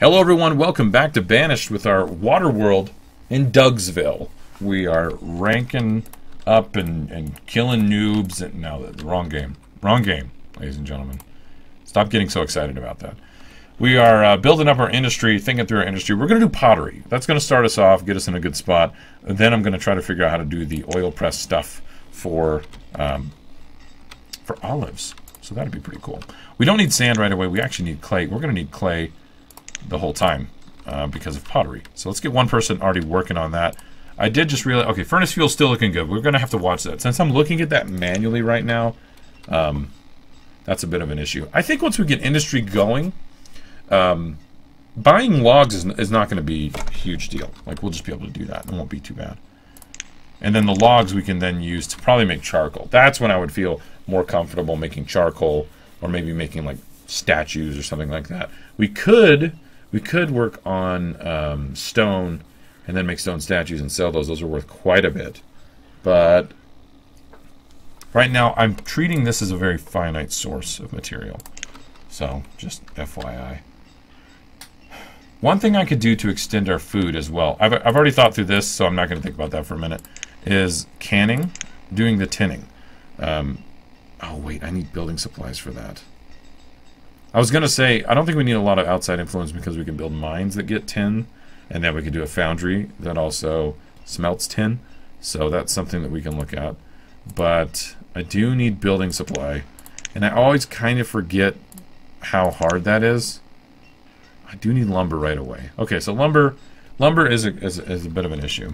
Hello, everyone. Welcome back to Banished with our water world in Dugsville. We are ranking up and, and killing noobs. And, no, the wrong game. Wrong game, ladies and gentlemen. Stop getting so excited about that. We are uh, building up our industry, thinking through our industry. We're going to do pottery. That's going to start us off, get us in a good spot. And then I'm going to try to figure out how to do the oil press stuff for um, for olives. So that'd be pretty cool. We don't need sand right away. We actually need clay. We're going to need clay the whole time uh, because of pottery. So let's get one person already working on that. I did just realize, okay, furnace fuel's still looking good. We're going to have to watch that. Since I'm looking at that manually right now, um, that's a bit of an issue. I think once we get industry going, um, buying logs is, is not going to be a huge deal. Like, we'll just be able to do that. It won't be too bad. And then the logs we can then use to probably make charcoal. That's when I would feel more comfortable making charcoal or maybe making, like, statues or something like that. We could we could work on um, stone and then make stone statues and sell those. Those are worth quite a bit. But right now, I'm treating this as a very finite source of material. So, just FYI. One thing I could do to extend our food as well, I've, I've already thought through this, so I'm not going to think about that for a minute, is canning, doing the tinning. Um, oh, wait, I need building supplies for that. I was going to say, I don't think we need a lot of outside influence because we can build mines that get tin, and then we can do a foundry that also smelts tin. So that's something that we can look at. But I do need building supply, and I always kind of forget how hard that is. I do need lumber right away. Okay, so lumber lumber is a, is, is a bit of an issue.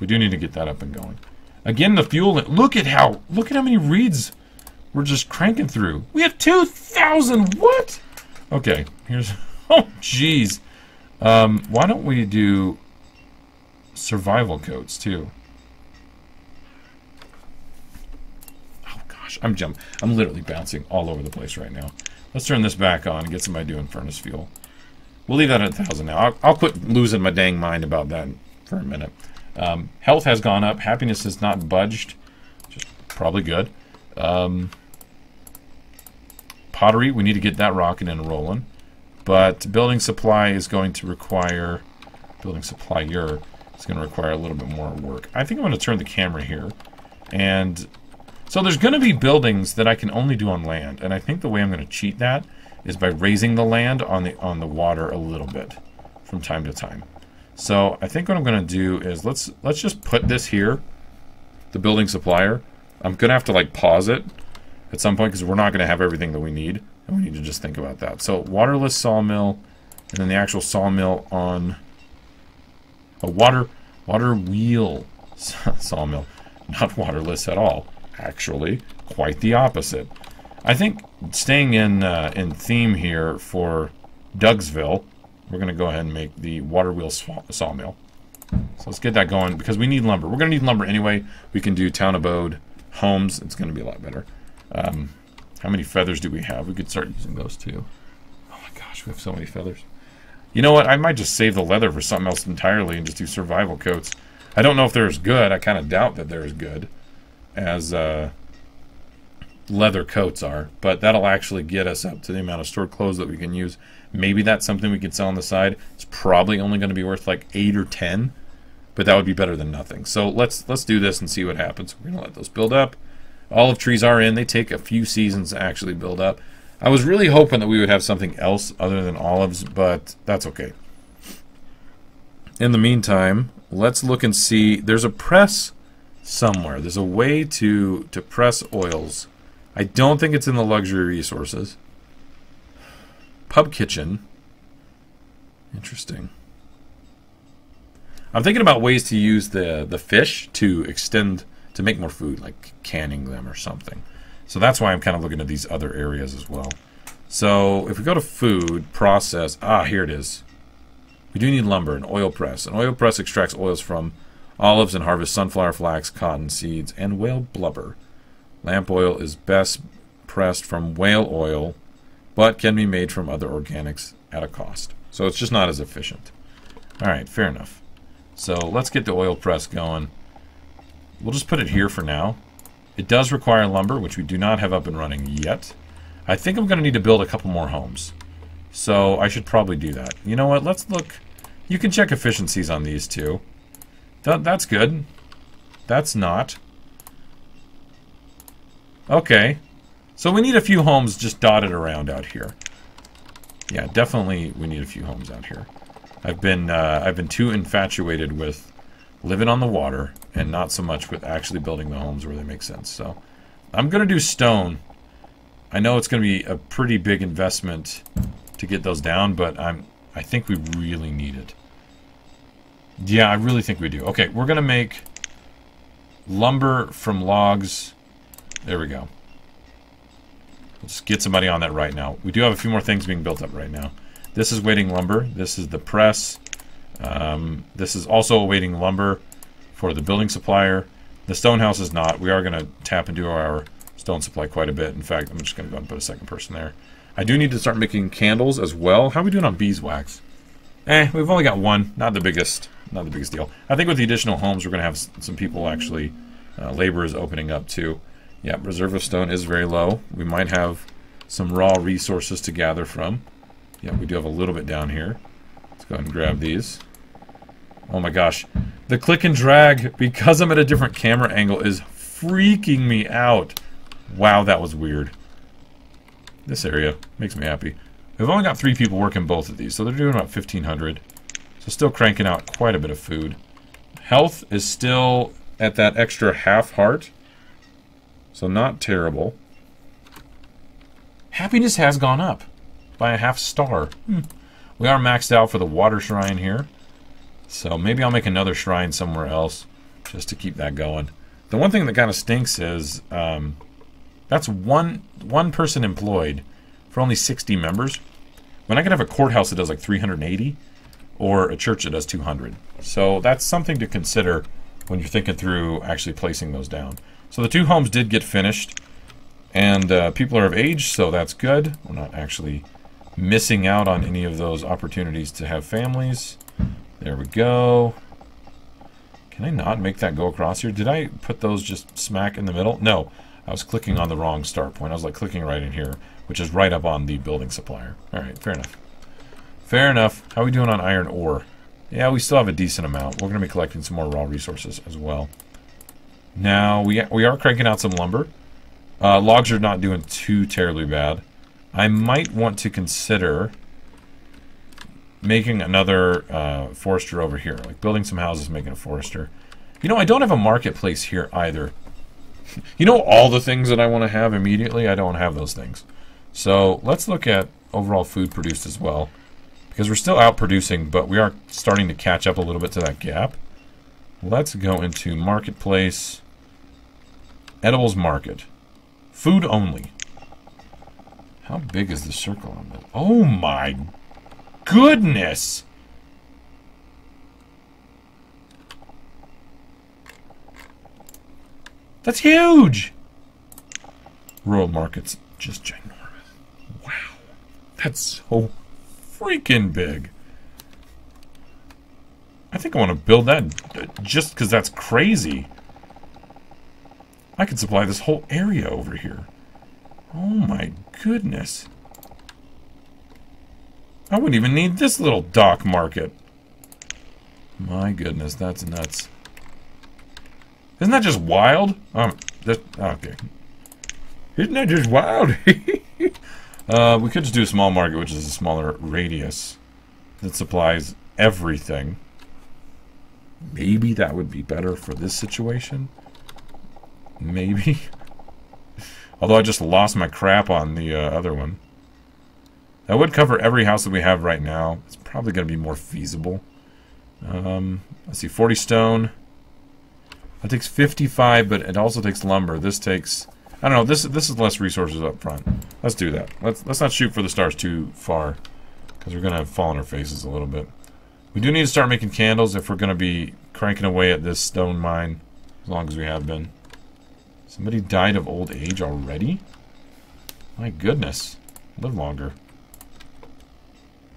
We do need to get that up and going. Again, the fuel, look at how, look at how many reeds we're just cranking through. We have 2,000. What? Okay, here's... Oh, jeez. Um, why don't we do survival coats, too? Oh, gosh. I'm jumping. I'm literally bouncing all over the place right now. Let's turn this back on and get somebody doing furnace fuel. We'll leave that at 1,000 now. I'll, I'll quit losing my dang mind about that for a minute. Um, health has gone up. Happiness has not budged. Just probably good. Um, pottery, we need to get that rocking and rolling. But building supply is going to require, building supplier is going to require a little bit more work. I think I'm going to turn the camera here. And so there's going to be buildings that I can only do on land. And I think the way I'm going to cheat that is by raising the land on the on the water a little bit from time to time. So I think what I'm going to do is let's let's just put this here, the building supplier. I'm going to have to like pause it at some point because we're not going to have everything that we need. And we need to just think about that. So waterless sawmill and then the actual sawmill on a water water wheel sawmill. Not waterless at all. Actually, quite the opposite. I think staying in uh, in theme here for Dugsville, we're going to go ahead and make the water wheel sawmill. So let's get that going because we need lumber. We're going to need lumber anyway. We can do town abode, homes. It's going to be a lot better. Um, how many feathers do we have? We could start using those too. Oh my gosh, we have so many feathers. You know what? I might just save the leather for something else entirely and just do survival coats. I don't know if they're as good. I kind of doubt that they're as good as uh, leather coats are. But that'll actually get us up to the amount of stored clothes that we can use. Maybe that's something we could sell on the side. It's probably only going to be worth like 8 or 10. But that would be better than nothing. So let's let's do this and see what happens. We're going to let those build up. Olive trees are in. They take a few seasons to actually build up. I was really hoping that we would have something else other than olives, but that's okay. In the meantime, let's look and see. There's a press somewhere. There's a way to, to press oils. I don't think it's in the luxury resources. Pub kitchen. Interesting. I'm thinking about ways to use the, the fish to extend to make more food, like canning them or something. So that's why I'm kind of looking at these other areas as well. So if we go to food, process, ah, here it is. We do need lumber, an oil press. An oil press extracts oils from olives and harvests sunflower flax, cotton seeds, and whale blubber. Lamp oil is best pressed from whale oil, but can be made from other organics at a cost. So it's just not as efficient. All right, fair enough. So let's get the oil press going. We'll just put it here for now. It does require lumber, which we do not have up and running yet. I think I'm going to need to build a couple more homes. So I should probably do that. You know what? Let's look. You can check efficiencies on these two. That, that's good. That's not. Okay. So we need a few homes just dotted around out here. Yeah, definitely we need a few homes out here. I've been uh, I've been too infatuated with living on the water and not so much with actually building the homes where they make sense. So I'm going to do stone. I know it's going to be a pretty big investment to get those down, but I'm I think we really need it. Yeah, I really think we do. Okay, we're going to make lumber from logs. There we go. Let's get somebody on that right now. We do have a few more things being built up right now. This is waiting lumber. This is the press. Um, this is also awaiting lumber for the building supplier. The stone house is not. We are going to tap into our stone supply quite a bit. In fact, I'm just going to go and put a second person there. I do need to start making candles as well. How are we doing on beeswax? Eh, we've only got one. Not the biggest, not the biggest deal. I think with the additional homes, we're going to have some people actually, uh, labor is opening up too. Yeah, reserve of stone is very low. We might have some raw resources to gather from. Yeah, we do have a little bit down here. Go ahead and grab these. Oh my gosh. The click and drag, because I'm at a different camera angle, is freaking me out. Wow, that was weird. This area makes me happy. We've only got three people working both of these, so they're doing about 1,500. So still cranking out quite a bit of food. Health is still at that extra half heart. So not terrible. Happiness has gone up by a half star. Hmm. We are maxed out for the water shrine here. So maybe I'll make another shrine somewhere else just to keep that going. The one thing that kind of stinks is um, that's one one person employed for only 60 members. When I could have a courthouse that does like 380 or a church that does 200. So that's something to consider when you're thinking through actually placing those down. So the two homes did get finished, and uh, people are of age, so that's good. We're not actually missing out on any of those opportunities to have families. There we go. Can I not make that go across here? Did I put those just smack in the middle? No, I was clicking on the wrong start point. I was like clicking right in here, which is right up on the building supplier. All right, fair enough. Fair enough. How are we doing on iron ore? Yeah, we still have a decent amount. We're going to be collecting some more raw resources as well. Now, we, we are cranking out some lumber. Uh, logs are not doing too terribly bad. I might want to consider making another uh, forester over here. Like building some houses, making a forester. You know, I don't have a marketplace here either. you know all the things that I want to have immediately? I don't have those things. So let's look at overall food produced as well. Because we're still out producing, but we are starting to catch up a little bit to that gap. Let's go into marketplace. Edibles market. Food only. How big is the circle on that? Oh my goodness! That's huge! Rural markets, just ginormous. Wow. That's so freaking big. I think I want to build that just because that's crazy. I could supply this whole area over here. Oh my goodness. I wouldn't even need this little dock market. My goodness, that's nuts. Isn't that just wild? Um, just, okay. Isn't that just wild? uh, we could just do a small market, which is a smaller radius that supplies everything. Maybe that would be better for this situation. Maybe. Although I just lost my crap on the uh, other one. That would cover every house that we have right now. It's probably going to be more feasible. Um, let's see, 40 stone. That takes 55, but it also takes lumber. This takes... I don't know, this this is less resources up front. Let's do that. Let's, let's not shoot for the stars too far. Because we're going to fall on our faces a little bit. We do need to start making candles if we're going to be cranking away at this stone mine. As long as we have been. Somebody died of old age already? My goodness. Live longer.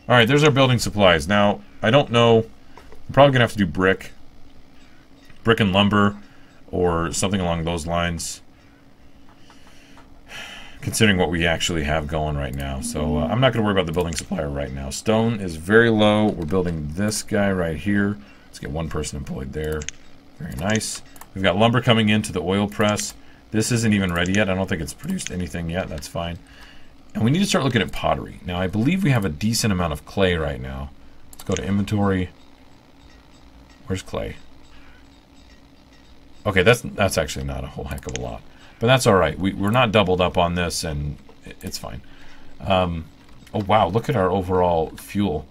Alright, there's our building supplies. Now, I don't know. I'm probably going to have to do brick. Brick and lumber. Or something along those lines. considering what we actually have going right now. So uh, I'm not going to worry about the building supplier right now. Stone is very low. We're building this guy right here. Let's get one person employed there. Very nice. We've got lumber coming into the oil press. This isn't even ready yet. I don't think it's produced anything yet. That's fine. And we need to start looking at pottery. Now, I believe we have a decent amount of clay right now. Let's go to inventory. Where's clay? Okay, that's that's actually not a whole heck of a lot. But that's all right. We, we're not doubled up on this, and it's fine. Um, oh, wow. Look at our overall fuel.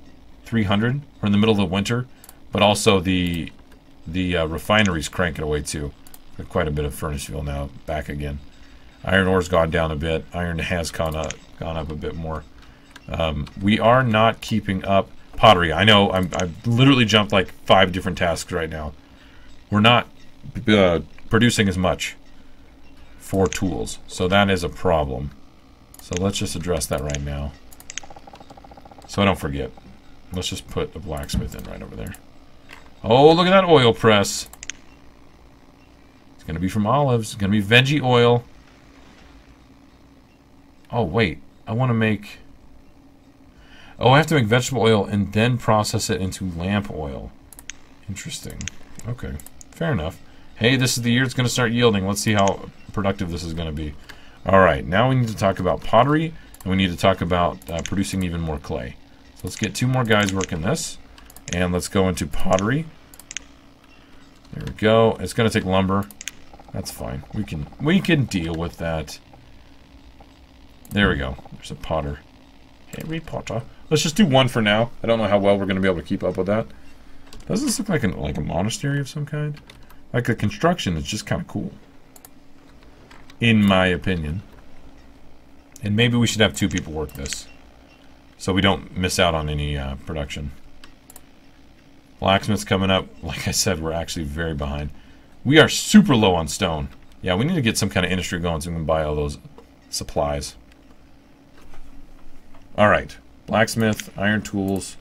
300. We're in the middle of the winter. But also the the uh, refinery's cranking away, too. Quite a bit of furnace fuel now. Back again. Iron ore's gone down a bit. Iron has gone up, gone up a bit more. Um, we are not keeping up pottery. I know. I'm, I've literally jumped like five different tasks right now. We're not uh, producing as much for tools. So that is a problem. So let's just address that right now. So I don't forget. Let's just put a blacksmith in right over there. Oh, look at that oil press. To be from olives. It's going to be veggie oil. Oh, wait. I want to make... Oh, I have to make vegetable oil and then process it into lamp oil. Interesting. Okay. Fair enough. Hey, this is the year it's going to start yielding. Let's see how productive this is going to be. All right, now we need to talk about pottery, and we need to talk about uh, producing even more clay. So let's get two more guys working this, and let's go into pottery. There we go. It's going to take lumber. That's fine. We can we can deal with that. There we go. There's a potter. Harry Potter. Let's just do one for now. I don't know how well we're going to be able to keep up with that. Does this look like, an, like a monastery of some kind? Like the construction is just kind of cool. In my opinion. And maybe we should have two people work this. So we don't miss out on any uh, production. Blacksmith's coming up. Like I said, we're actually very behind. We are super low on stone. Yeah, we need to get some kind of industry going so we can buy all those supplies. Alright. Blacksmith, iron tools.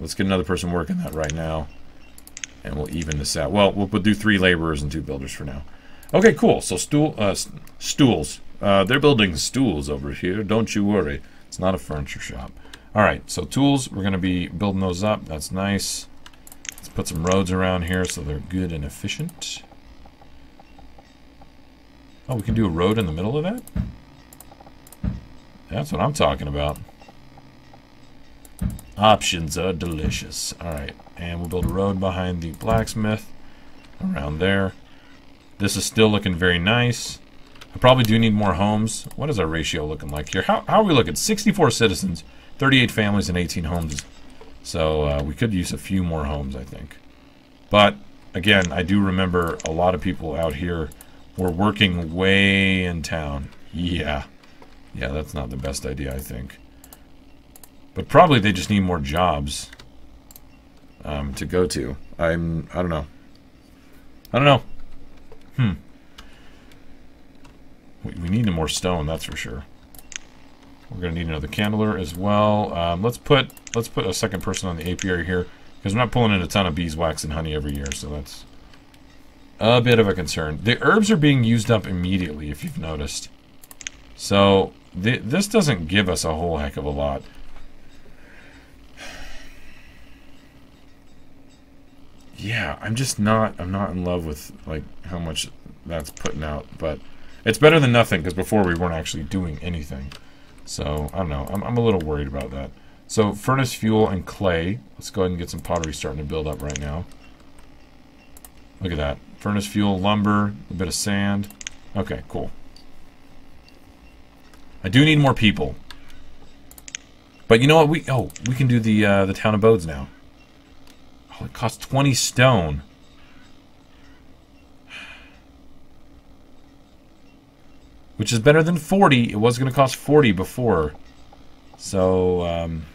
Let's get another person working that right now and we'll even this out. Well, we'll do three laborers and two builders for now. Okay, cool. So stool, uh, stools. Uh, they're building stools over here. Don't you worry. It's not a furniture shop. All right, so tools. We're going to be building those up. That's nice. Put some roads around here so they're good and efficient. Oh, we can do a road in the middle of that? That's what I'm talking about. Options are delicious. Alright, and we'll build a road behind the blacksmith. Around there. This is still looking very nice. I probably do need more homes. What is our ratio looking like here? How, how are we looking? 64 citizens, 38 families, and 18 homes. So uh, we could use a few more homes, I think. But, again, I do remember a lot of people out here were working way in town. Yeah. Yeah, that's not the best idea, I think. But probably they just need more jobs um, to go to. I'm. I don't know. I don't know. Hmm. We, we need more stone, that's for sure. We're gonna need another candler as well. Um, let's put let's put a second person on the apiary here because we're not pulling in a ton of beeswax and honey every year, so that's a bit of a concern. The herbs are being used up immediately, if you've noticed. So th this doesn't give us a whole heck of a lot. yeah, I'm just not I'm not in love with like how much that's putting out, but it's better than nothing because before we weren't actually doing anything. So I don't know. I'm I'm a little worried about that. So furnace fuel and clay. Let's go ahead and get some pottery starting to build up right now. Look at that. Furnace fuel, lumber, a bit of sand. Okay, cool. I do need more people. But you know what? We oh we can do the uh, the town abodes now. Oh, it costs 20 stone. Which is better than 40. It was going to cost 40 before. So, um,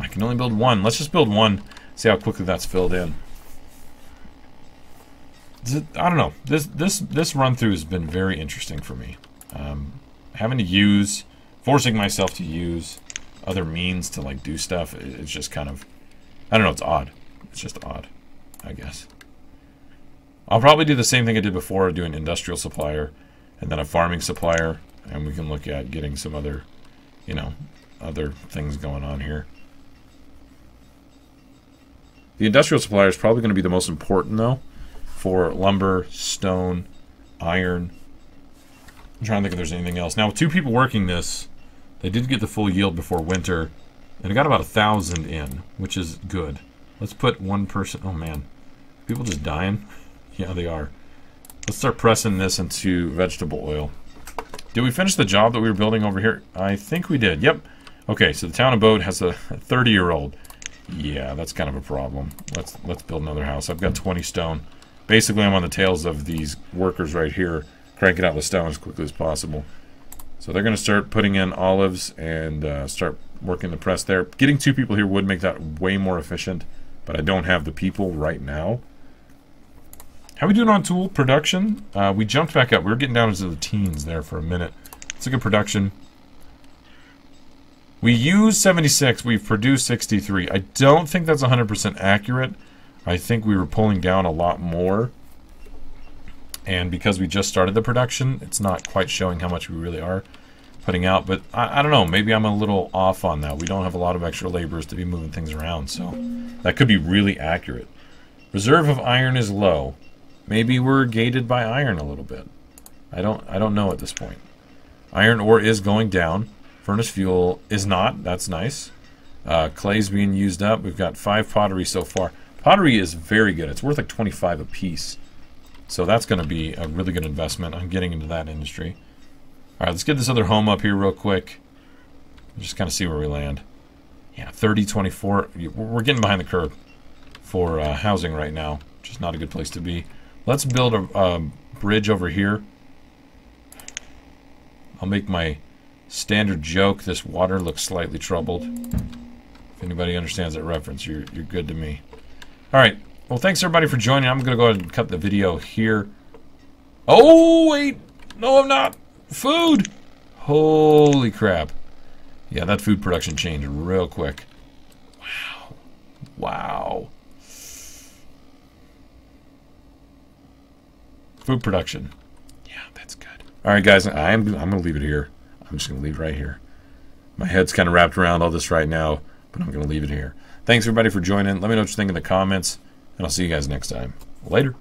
I can only build one. Let's just build one. See how quickly that's filled in. I don't know. This this this run through has been very interesting for me. Um, having to use, forcing myself to use other means to like do stuff. It's just kind of, I don't know. It's odd. It's just odd, I guess. I'll probably do the same thing I did before, do an industrial supplier, and then a farming supplier, And we can look at getting some other, you know, other things going on here. The industrial supplier is probably going to be the most important, though, for lumber, stone, iron. I'm trying to think if there's anything else. Now, with two people working this, they did get the full yield before winter, and it got about a thousand in, which is good. Let's put one person. Oh man, people just dying. Yeah, they are. Let's start pressing this into vegetable oil. Did we finish the job that we were building over here? I think we did. Yep. Okay, so the town abode has a 30-year-old. Yeah, that's kind of a problem. Let's let's build another house. I've got 20 stone. Basically, I'm on the tails of these workers right here, cranking out the stone as quickly as possible. So they're going to start putting in olives and uh, start working the press there. Getting two people here would make that way more efficient, but I don't have the people right now. How we doing on tool production? Uh, we jumped back up. We were getting down into the teens there for a minute. Let's look at production. We use 76. We've produced 63. I don't think that's 100% accurate. I think we were pulling down a lot more. And because we just started the production, it's not quite showing how much we really are putting out. But I, I don't know. Maybe I'm a little off on that. We don't have a lot of extra laborers to be moving things around. So that could be really accurate. Reserve of iron is low. Maybe we're gated by iron a little bit. I don't I don't know at this point. Iron ore is going down. Furnace fuel is not. That's nice. Uh, clay's being used up. We've got five pottery so far. Pottery is very good. It's worth like 25 a piece. So that's going to be a really good investment. I'm getting into that industry. All right, let's get this other home up here real quick. Just kind of see where we land. Yeah, 30, 24. We're getting behind the curve for uh, housing right now, is not a good place to be. Let's build a, a bridge over here. I'll make my standard joke. This water looks slightly troubled. If anybody understands that reference, you're, you're good to me. All right. Well, thanks everybody for joining. I'm going to go ahead and cut the video here. Oh, wait. No, I'm not. Food. Holy crap. Yeah, that food production changed real quick. Wow. Wow. Food production. Yeah, that's good. All right, guys, I'm, I'm going to leave it here. I'm just going to leave it right here. My head's kind of wrapped around all this right now, but I'm going to leave it here. Thanks, everybody, for joining. Let me know what you think in the comments, and I'll see you guys next time. Later.